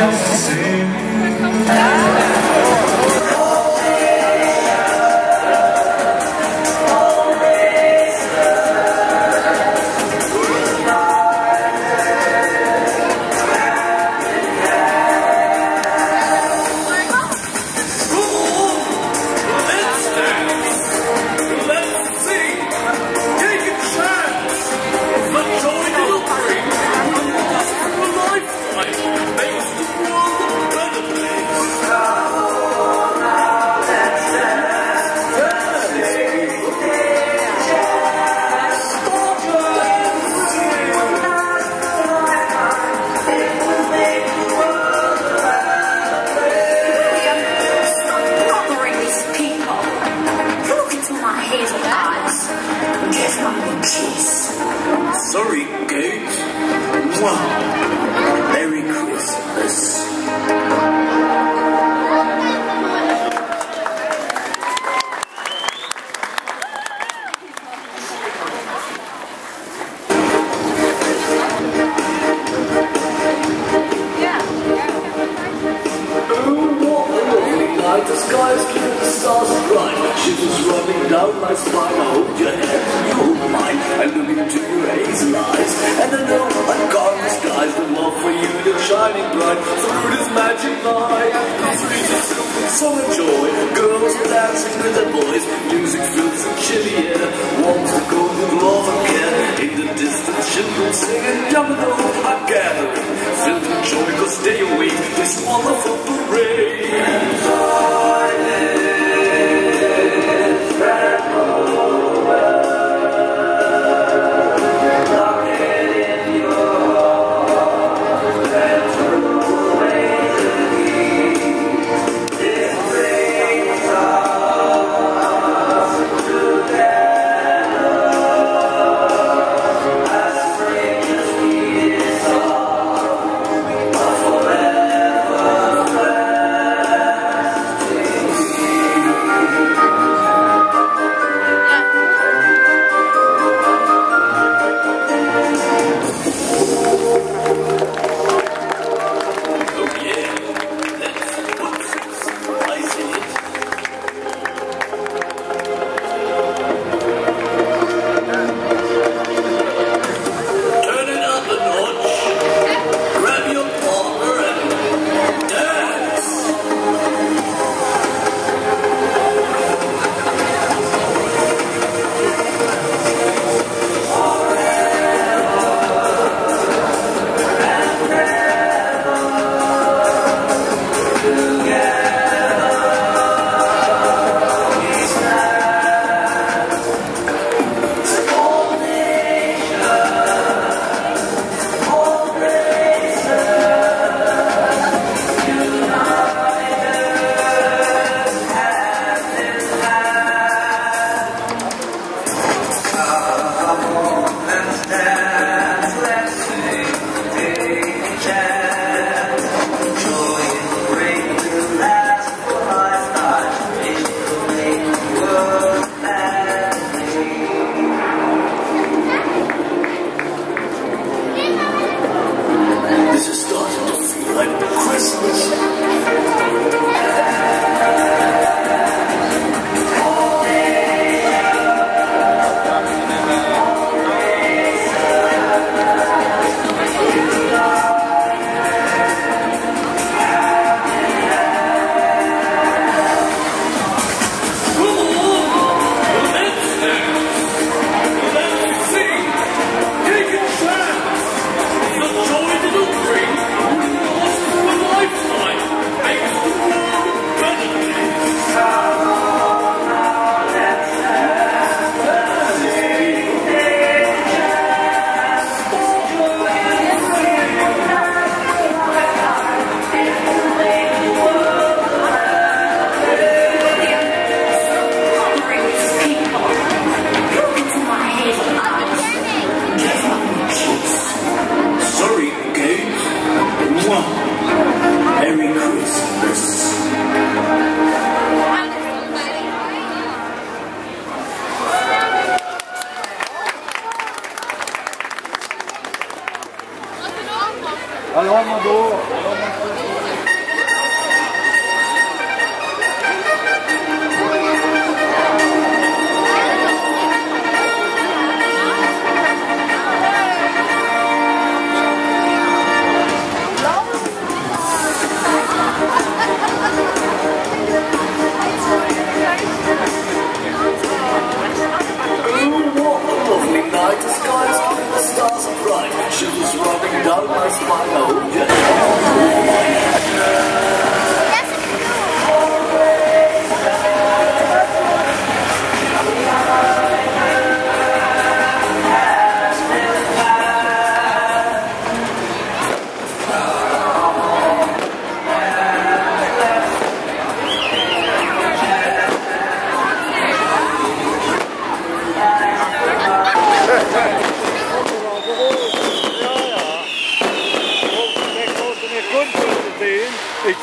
Just the dancing with their boys. Music fills the chilly air, warms the love and care. In the distance, children singing, young and old are gathering, filled with joy. Cause they await this wonderful parade.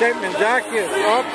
Take mijn jacket op.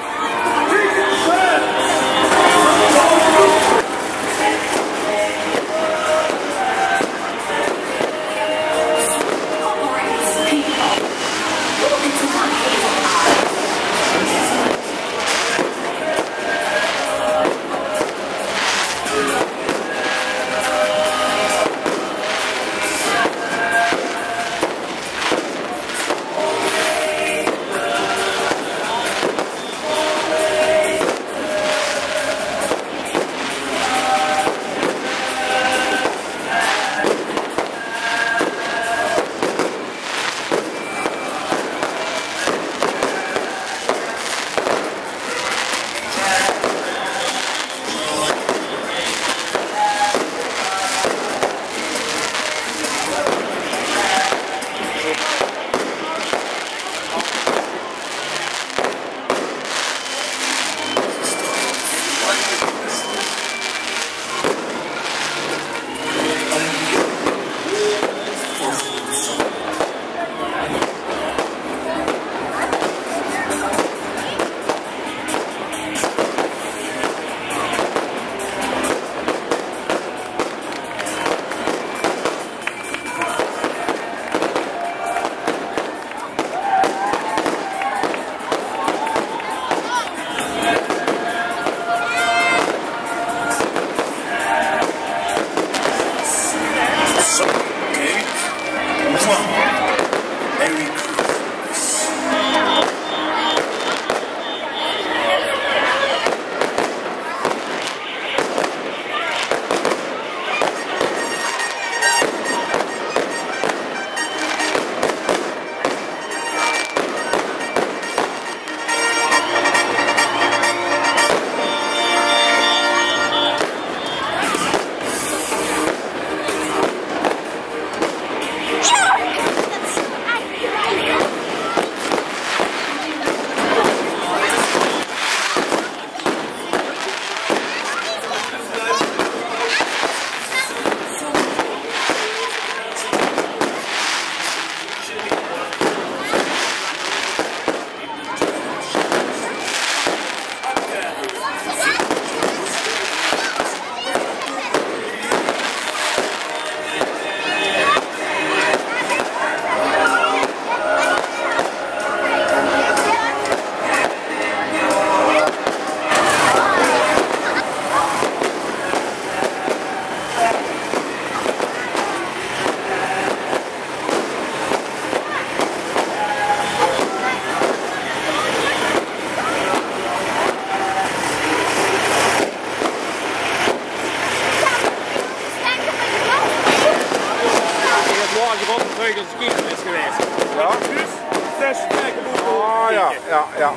Ja, ja, ja.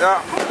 ja.